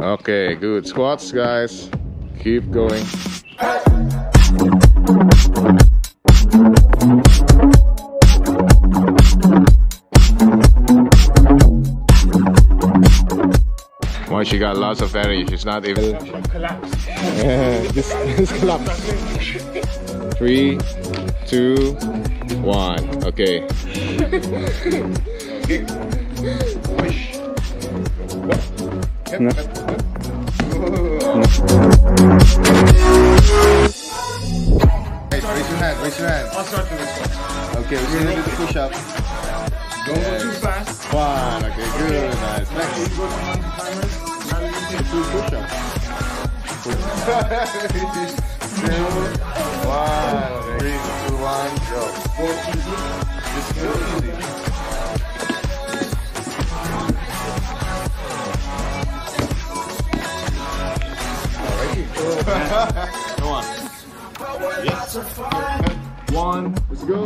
Okay, good squats, guys. Keep going. Well, she got lots of energy. She's not even. Collapse. just, just collapse. Three, two, one. Okay. Push. No. yep, yep. Raise your hand, raise your hand. I'll start with this one. Okay, we're gonna do the push up. Don't go too fast. One, okay, good, nice. Next, You go to one timers. Now you can do push up. two, one, three, two, one, go. go easy. Just go on. One. Let's go.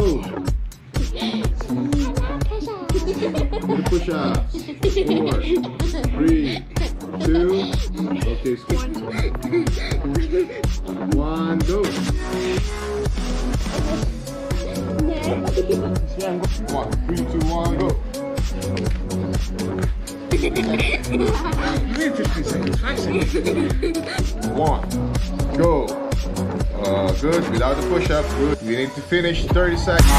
Do the push ups. Four, three, two, okay. One, go. One, three, two, one, go. You need 15 seconds. Five seconds. One, go. Uh, good, without the push up, good. We need to finish 30 seconds.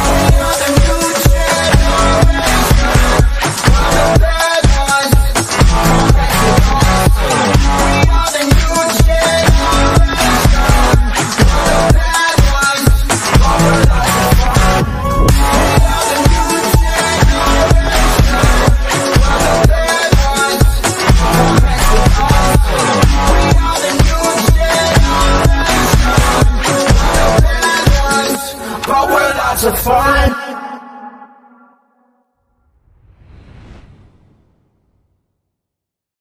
But